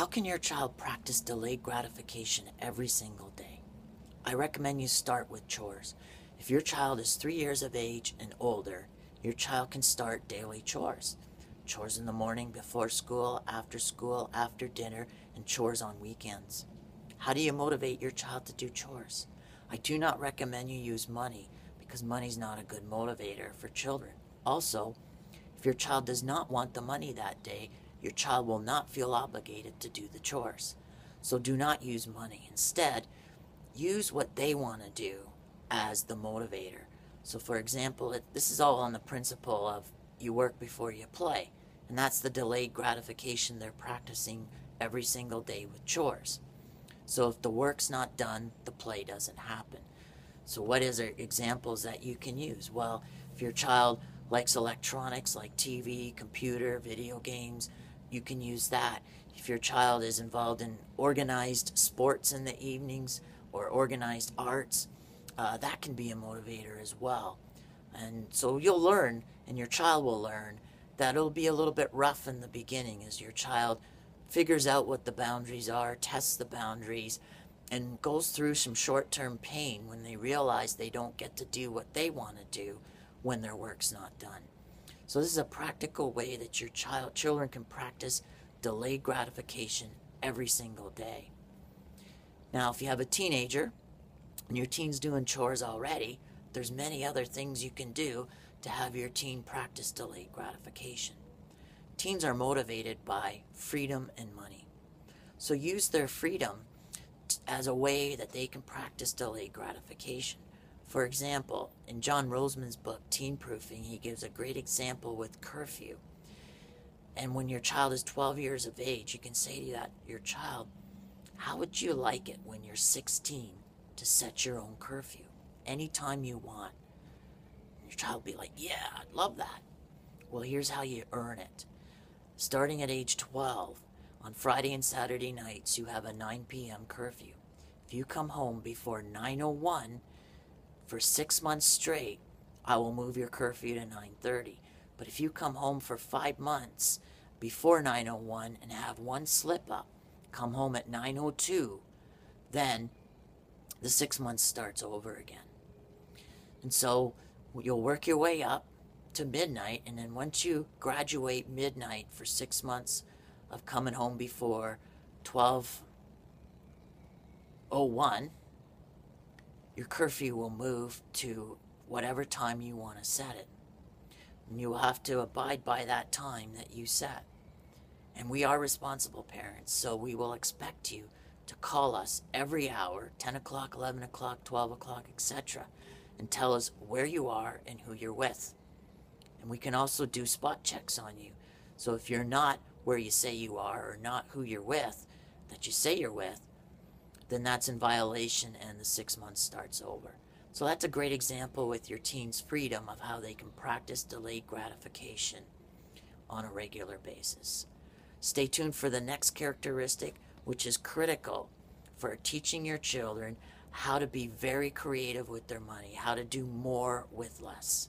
How can your child practice delayed gratification every single day? I recommend you start with chores. If your child is three years of age and older, your child can start daily chores. Chores in the morning, before school, after school, after dinner, and chores on weekends. How do you motivate your child to do chores? I do not recommend you use money because money's not a good motivator for children. Also, if your child does not want the money that day, your child will not feel obligated to do the chores. So do not use money. Instead, use what they want to do as the motivator. So, for example, it, this is all on the principle of you work before you play. And that's the delayed gratification they're practicing every single day with chores. So, if the work's not done, the play doesn't happen. So, what is examples that you can use? Well, if your child likes electronics like TV, computer, video games, you can use that. If your child is involved in organized sports in the evenings or organized arts, uh, that can be a motivator as well. And so you'll learn, and your child will learn, that it'll be a little bit rough in the beginning as your child figures out what the boundaries are, tests the boundaries, and goes through some short term pain when they realize they don't get to do what they want to do when their work's not done. So this is a practical way that your child children can practice delayed gratification every single day. Now, if you have a teenager and your teen's doing chores already, there's many other things you can do to have your teen practice delayed gratification. Teens are motivated by freedom and money. So use their freedom as a way that they can practice delayed gratification. For example, in John Rosemond's book, Teen Proofing, he gives a great example with curfew. And when your child is 12 years of age, you can say to that your child, how would you like it when you're 16 to set your own curfew anytime you want? And your child will be like, yeah, I'd love that. Well, here's how you earn it. Starting at age 12, on Friday and Saturday nights, you have a 9 p.m. curfew. If you come home before 901, for six months straight, I will move your curfew to 9:30. But if you come home for five months before 9:01 and have one slip up, come home at 9:02, then the six months starts over again. And so you'll work your way up to midnight, and then once you graduate midnight for six months of coming home before 12:01 your curfew will move to whatever time you want to set it. And you will have to abide by that time that you set. And we are responsible parents, so we will expect you to call us every hour 10 o'clock, 11 o'clock, 12 o'clock, etc. and tell us where you are and who you're with. And we can also do spot checks on you. So if you're not where you say you are or not who you're with, that you say you're with, then that's in violation and the six months starts over. So that's a great example with your teen's freedom of how they can practice delayed gratification on a regular basis. Stay tuned for the next characteristic, which is critical for teaching your children how to be very creative with their money, how to do more with less.